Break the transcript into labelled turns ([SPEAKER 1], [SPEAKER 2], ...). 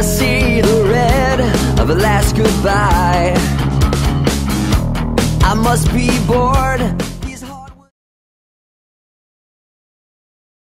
[SPEAKER 1] I see the red of a last goodbye. I must be bored.